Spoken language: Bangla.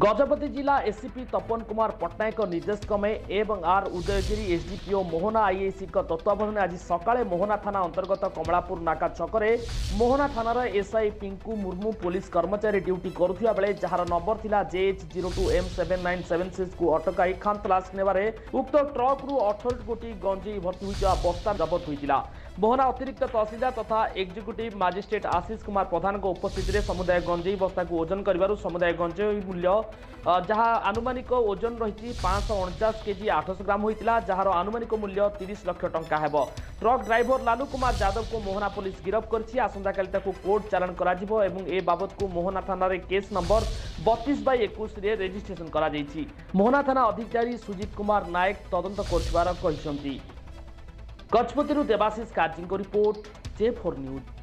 ଗଜପତି ଜିଲ୍ଲା ଏସିପି ତପନ କୁମାର ପଟ୍ଟନାୟକ ନିର୍ଦ୍ଦେଶ କ୍ରମେ ଏବଂ ଆର୍ ଉଦୟଗିରି ଏସ୍ଡିପିଓ ମୋହନା ଆଇଏସିଙ୍କ ତତ୍ତ୍ୱାବଧାନରେ ଆଜି ସକାଳେ ମୋହନା ଥାନା ଅନ୍ତର୍ଗତ କମଳାପୁର ନାକା ଛକରେ ମୋହନା ଥାନାର ଏସ୍ଆଇ ପିଙ୍କୁ ମୁର୍ମୁ ପୋଲିସ କର୍ମଚାରୀ ଡ୍ୟୁଟି କରୁଥିବା ବେଳେ ଯାହାର ନମ୍ବର ଥିଲା JH zero two M seven nine seven ସିକ୍ସକୁ ଅଟକାଇ ଖାନ୍ତଲାସ ନେବାରେ ଉକ୍ତ ଟ୍ରକ୍ରୁ ଅଠର ଗୋଟି ଗଞ୍ଜେଇ ଭର୍ତ୍ତି ହୋଇଥିବା ବସ୍ତା ଜବତ ହୋଇଥିଲା মোহনা অতিরিক্ত তহসিলদার তথা এক্সিকিউটিভ মাজিষ্ট্রেট আশিষ কুমার প্রধানক উপস্থিতিতে সমুদায় গঞ্জেই বস্তাকে ওজন করবার সমুদায় গঞ্জেই মূল্য যা আনুমানিক ওজন রয়েছে পাঁচশহ অণচাশ কেজি আঠশ গ্রাম হয়েছিল যার আনুমানিক মূল্য তিরিশ লক্ষ টাকা হব ট্রক ড্রাইভর লালু কুমার যাদবকে মোহনা পুলিশ গিরফ করেছে আসন্তকালি তাকে কোর্ট চালাণ করা এবং এ বাবদকু মোহনা থানার কেস নম্বর বতিশ বাই একুশে রেজিষ্ট্রেসন করা মোহনা থানা অধিকারী সুজিত কুমার নায়ক তদন্ত করবার ગજપતિનું દેવાશીષ કાજીંકો રિપોર્ટ જે ફોર ન્યૂઝ